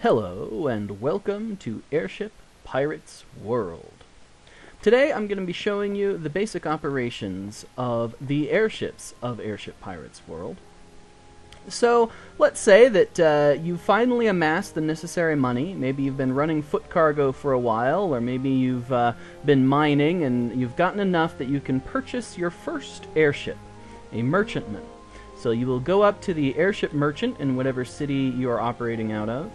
Hello and welcome to Airship Pirates World. Today I'm going to be showing you the basic operations of the airships of Airship Pirates World. So, let's say that uh, you finally amassed the necessary money. Maybe you've been running foot cargo for a while, or maybe you've uh, been mining and you've gotten enough that you can purchase your first airship, a merchantman. So you will go up to the airship merchant in whatever city you are operating out of,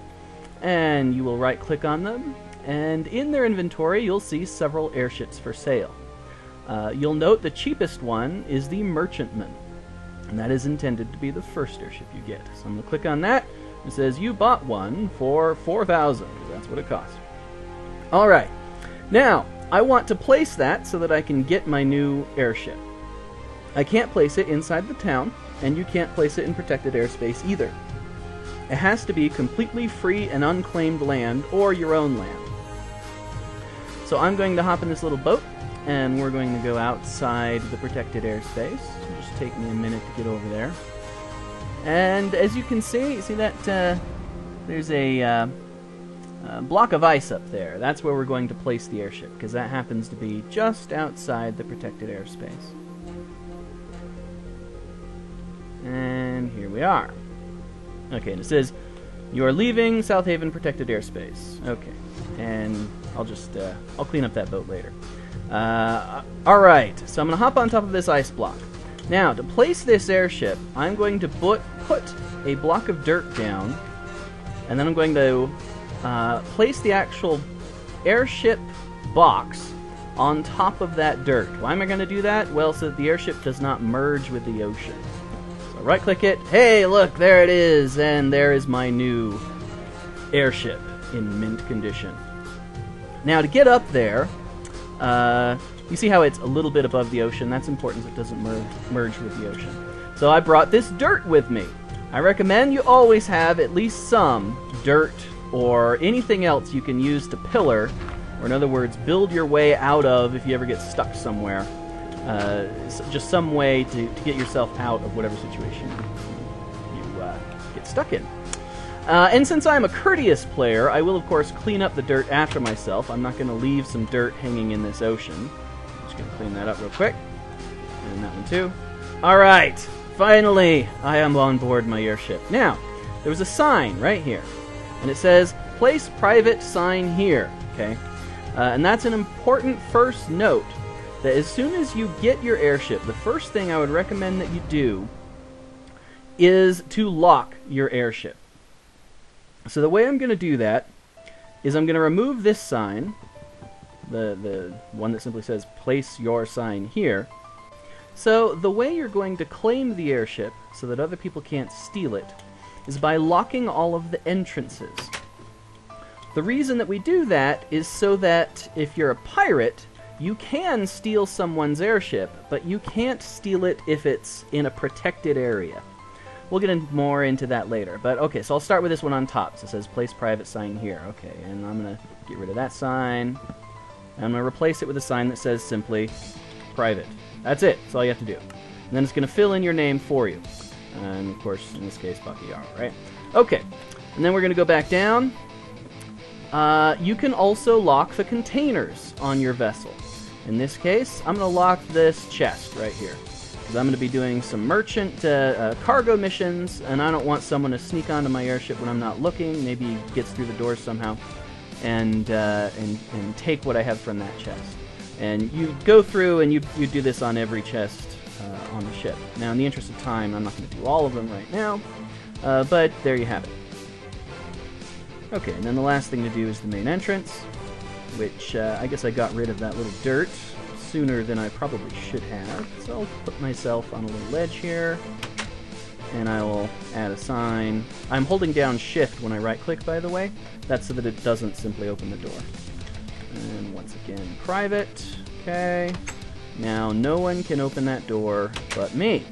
and you will right click on them, and in their inventory you'll see several airships for sale. Uh, you'll note the cheapest one is the merchantman and that is intended to be the first airship you get. So I'm going to click on that. It says you bought one for 4000 That's what it costs. All right. Now, I want to place that so that I can get my new airship. I can't place it inside the town, and you can't place it in protected airspace either. It has to be completely free and unclaimed land or your own land. So I'm going to hop in this little boat, and we're going to go outside the protected airspace. It'll just take me a minute to get over there. And as you can see, see that uh, there's a uh, block of ice up there. That's where we're going to place the airship, because that happens to be just outside the protected airspace. And here we are. Okay, and it says, you are leaving South Haven protected airspace. Okay, and I'll just, uh, I'll clean up that boat later. Uh, Alright, so I'm going to hop on top of this ice block. Now, to place this airship, I'm going to put, put a block of dirt down, and then I'm going to uh, place the actual airship box on top of that dirt. Why am I going to do that? Well, so that the airship does not merge with the ocean. Right click it. Hey, look, there it is, and there is my new airship in mint condition. Now, to get up there, uh, you see how it's a little bit above the ocean? That's important so it doesn't merge, merge with the ocean. So I brought this dirt with me. I recommend you always have at least some dirt or anything else you can use to pillar, or in other words, build your way out of if you ever get stuck somewhere. Uh, just some way to, to get yourself out of whatever situation you uh, get stuck in. Uh, and since I'm a courteous player, I will of course clean up the dirt after myself. I'm not going to leave some dirt hanging in this ocean. I'm just going to clean that up real quick. And that one too. Alright, finally, I am on board my airship. Now, there was a sign right here. And it says, place private sign here. Okay? Uh, and that's an important first note that as soon as you get your airship, the first thing I would recommend that you do is to lock your airship. So the way I'm going to do that is I'm going to remove this sign, the, the one that simply says place your sign here. So the way you're going to claim the airship so that other people can't steal it is by locking all of the entrances. The reason that we do that is so that if you're a pirate, you can steal someone's airship, but you can't steal it if it's in a protected area. We'll get in more into that later. But okay, so I'll start with this one on top. So it says place private sign here. Okay, and I'm going to get rid of that sign. I'm going to replace it with a sign that says simply private. That's it. That's all you have to do. And then it's going to fill in your name for you. And of course, in this case, Bucky BaccaYarro, right? Okay, and then we're going to go back down. Uh, you can also lock the containers on your vessel. In this case, I'm going to lock this chest right here because I'm going to be doing some merchant uh, uh, cargo missions, and I don't want someone to sneak onto my airship when I'm not looking. Maybe he gets through the door somehow, and uh, and and take what I have from that chest. And you go through and you you do this on every chest uh, on the ship. Now, in the interest of time, I'm not going to do all of them right now, uh, but there you have it. Okay, and then the last thing to do is the main entrance, which uh, I guess I got rid of that little dirt sooner than I probably should have. So I'll put myself on a little ledge here, and I will add a sign. I'm holding down shift when I right click, by the way. That's so that it doesn't simply open the door. And once again, private. Okay. Now, no one can open that door but me.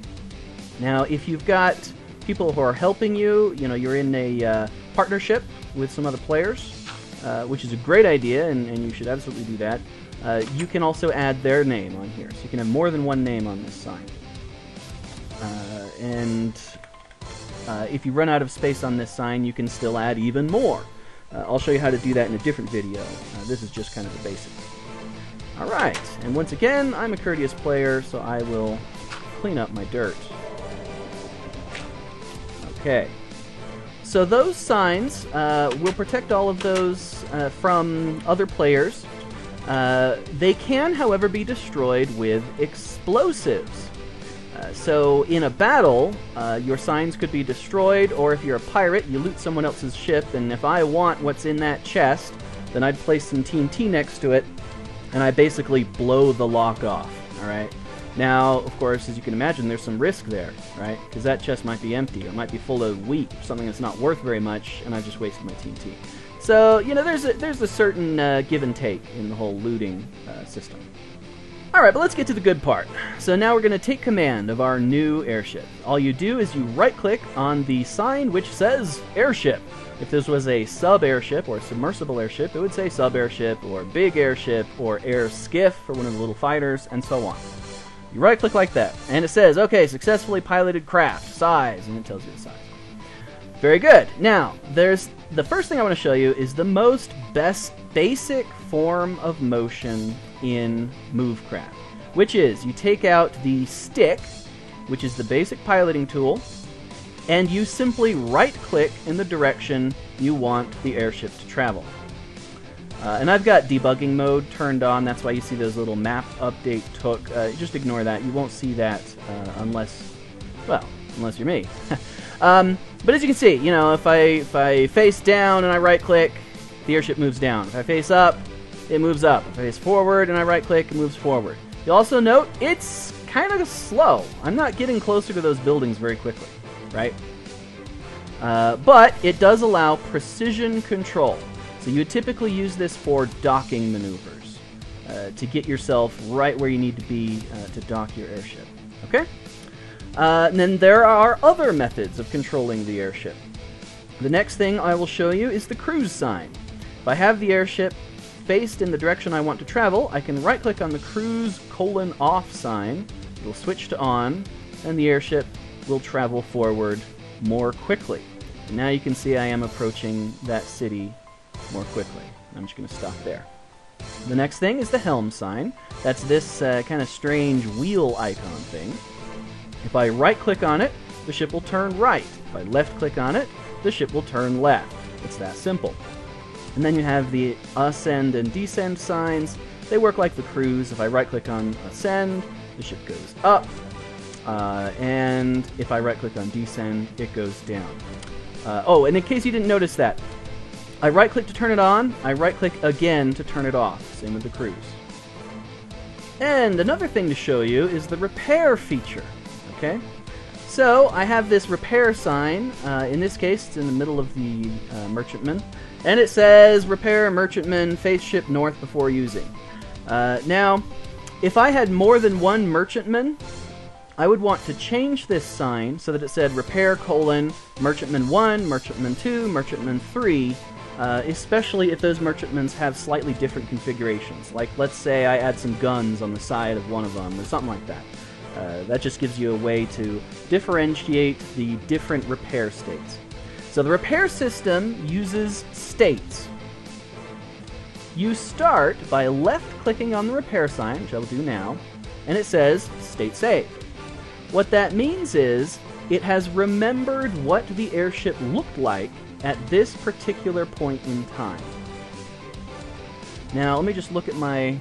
Now, if you've got people who are helping you, you know, you're in a uh, partnership with some other players, uh, which is a great idea, and, and you should absolutely do that. Uh, you can also add their name on here, so you can have more than one name on this sign. Uh, and uh, if you run out of space on this sign, you can still add even more. Uh, I'll show you how to do that in a different video. Uh, this is just kind of the basics. Alright, and once again, I'm a courteous player, so I will clean up my dirt. Okay. So those signs uh, will protect all of those uh, from other players. Uh, they can, however, be destroyed with explosives. Uh, so in a battle, uh, your signs could be destroyed, or if you're a pirate, you loot someone else's ship, and if I want what's in that chest, then I'd place some TNT next to it, and I basically blow the lock off. All right. Now, of course, as you can imagine, there's some risk there, right? Because that chest might be empty, or it might be full of wheat, or something that's not worth very much, and I just wasted my TNT. So, you know, there's a, there's a certain uh, give and take in the whole looting uh, system. Alright, but let's get to the good part. So now we're going to take command of our new airship. All you do is you right click on the sign which says airship. If this was a sub airship or a submersible airship, it would say sub airship or big airship or air skiff for one of the little fighters and so on. You right click like that, and it says, okay, successfully piloted craft, size, and it tells you the size. Very good. Now, there's the first thing I want to show you is the most best basic form of motion in Movecraft, which is you take out the stick, which is the basic piloting tool, and you simply right click in the direction you want the airship to travel. Uh, and I've got debugging mode turned on. That's why you see those little map update took. Uh, just ignore that. You won't see that uh, unless, well, unless you're me. um, but as you can see, you know, if I if I face down and I right click, the airship moves down. If I face up, it moves up. If I face forward and I right click, it moves forward. You'll also note it's kind of slow. I'm not getting closer to those buildings very quickly, right? Uh, but it does allow precision control. So you would typically use this for docking maneuvers uh, to get yourself right where you need to be uh, to dock your airship. Okay? Uh, and then there are other methods of controlling the airship. The next thing I will show you is the cruise sign. If I have the airship faced in the direction I want to travel, I can right click on the cruise colon off sign, it'll switch to on, and the airship will travel forward more quickly. And now you can see I am approaching that city more quickly. I'm just going to stop there. The next thing is the helm sign. That's this uh, kind of strange wheel icon thing. If I right click on it, the ship will turn right. If I left click on it, the ship will turn left. It's that simple. And then you have the ascend and descend signs. They work like the cruise. If I right click on ascend, the ship goes up. Uh, and if I right click on descend, it goes down. Uh, oh, and in case you didn't notice that, I right click to turn it on, I right click again to turn it off. Same with the cruise. And another thing to show you is the repair feature. Okay? So I have this repair sign. Uh, in this case, it's in the middle of the uh, merchantman. And it says repair merchantman face ship north before using. Uh, now, if I had more than one merchantman, I would want to change this sign so that it said repair colon merchantman 1, merchantman 2, merchantman 3, uh, especially if those merchantmans have slightly different configurations. Like, let's say I add some guns on the side of one of them, or something like that. Uh, that just gives you a way to differentiate the different repair states. So the repair system uses states. You start by left-clicking on the repair sign, which I will do now, and it says State Save. What that means is it has remembered what the airship looked like at this particular point in time. Now, let me just look at my...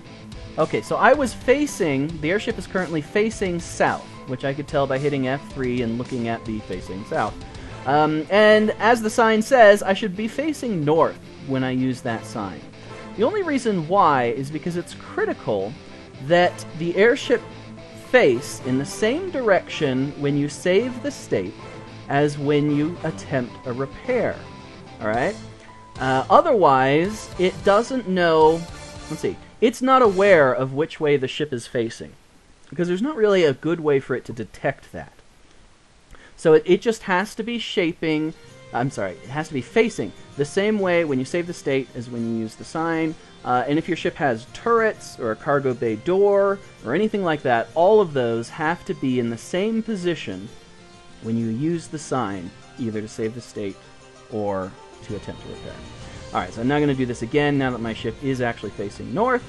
Okay, so I was facing... The airship is currently facing south, which I could tell by hitting F3 and looking at the facing south. Um, and as the sign says, I should be facing north when I use that sign. The only reason why is because it's critical that the airship face in the same direction when you save the state as when you attempt a repair. Alright? Uh, otherwise, it doesn't know. Let's see. It's not aware of which way the ship is facing. Because there's not really a good way for it to detect that. So it, it just has to be shaping. I'm sorry, it has to be facing the same way when you save the state as when you use the sign. Uh, and if your ship has turrets or a cargo bay door or anything like that, all of those have to be in the same position when you use the sign, either to save the state or to attempt to repair. Alright, so I'm now going to do this again now that my ship is actually facing north.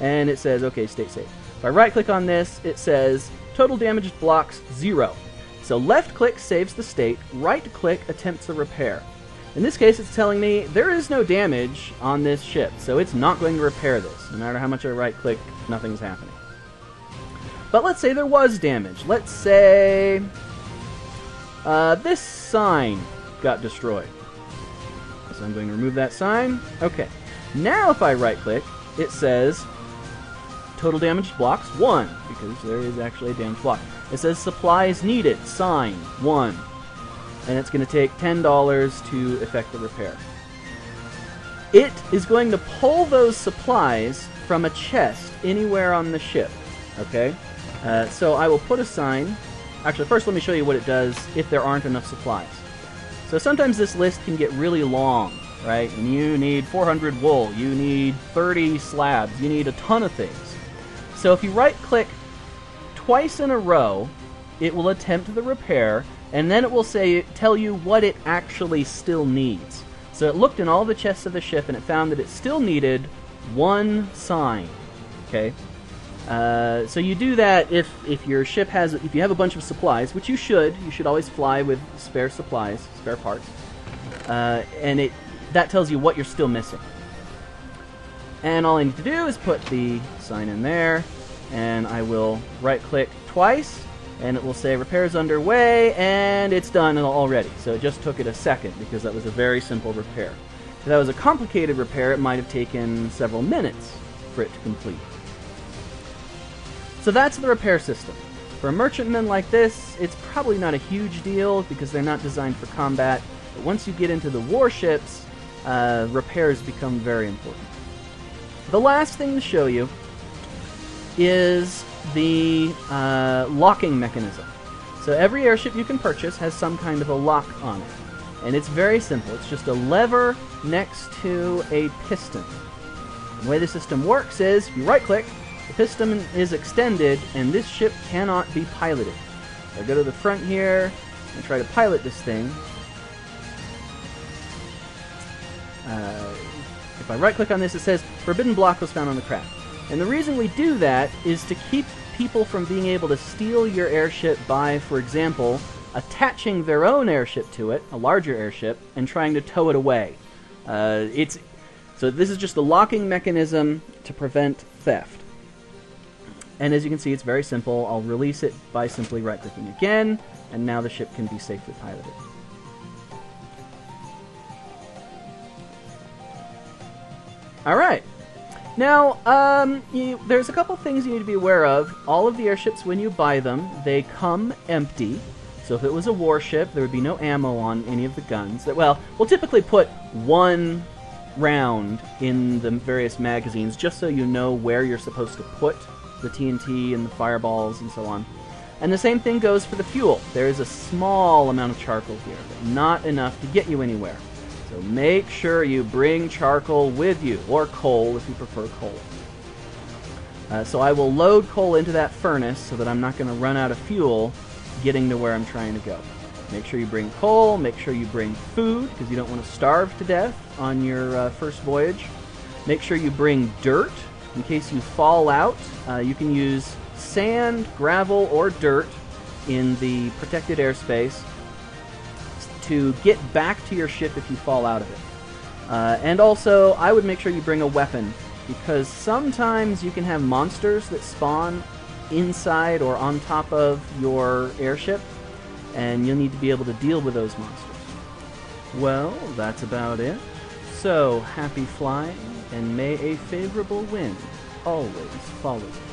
And it says, okay, stay safe. If I right click on this, it says total damaged blocks zero. So left click saves the state, right click attempts a repair. In this case, it's telling me there is no damage on this ship, so it's not going to repair this. No matter how much I right click, nothing's happening. But let's say there was damage. Let's say uh, this sign got destroyed. So I'm going to remove that sign. Okay. Now if I right click, it says total damaged blocks 1, because there is actually a damaged block. It says supplies needed, sign 1. And it's going to take $10 to effect the repair. It is going to pull those supplies from a chest anywhere on the ship. Okay? Uh, so I will put a sign. Actually, first let me show you what it does if there aren't enough supplies. So sometimes this list can get really long, right? And you need 400 wool, you need 30 slabs, you need a ton of things. So if you right click twice in a row, it will attempt the repair, and then it will say tell you what it actually still needs. So it looked in all the chests of the ship and it found that it still needed one sign. Okay, uh, so you do that if if your ship has if you have a bunch of supplies, which you should. You should always fly with spare supplies, spare parts, uh, and it that tells you what you're still missing. And all I need to do is put the sign in there, and I will right-click twice, and it will say repairs underway, and it's done already. So it just took it a second because that was a very simple repair. If that was a complicated repair, it might have taken several minutes for it to complete. So that's the repair system. For a merchantman like this, it's probably not a huge deal because they're not designed for combat. But once you get into the warships, uh, repairs become very important. The last thing to show you is the uh, locking mechanism. So every airship you can purchase has some kind of a lock on it. And it's very simple. It's just a lever next to a piston. The way the system works is you right click, the piston is extended, and this ship cannot be piloted. So I go to the front here and try to pilot this thing. Uh, if I right click on this, it says forbidden block was found on the craft. And the reason we do that is to keep people from being able to steal your airship by, for example, attaching their own airship to it, a larger airship, and trying to tow it away. Uh, it's so this is just a locking mechanism to prevent theft. And as you can see, it's very simple. I'll release it by simply right-clicking again, and now the ship can be safely piloted. All right. Now, um, you, there's a couple things you need to be aware of. All of the airships, when you buy them, they come empty. So if it was a warship, there would be no ammo on any of the guns. That well, we'll typically put one round in the various magazines, just so you know where you're supposed to put the TNT and the fireballs and so on. And the same thing goes for the fuel. There is a small amount of charcoal here, but not enough to get you anywhere. So make sure you bring charcoal with you, or coal if you prefer coal. Uh, so I will load coal into that furnace so that I'm not going to run out of fuel getting to where I'm trying to go. Make sure you bring coal, make sure you bring food, because you don't want to starve to death on your uh, first voyage. Make sure you bring dirt in case you fall out. Uh, you can use sand, gravel, or dirt in the protected airspace to get back to your ship if you fall out of it. Uh, and also, I would make sure you bring a weapon because sometimes you can have monsters that spawn inside or on top of your airship, and you'll need to be able to deal with those monsters. Well, that's about it. So, happy flying, and may a favorable wind always follow you.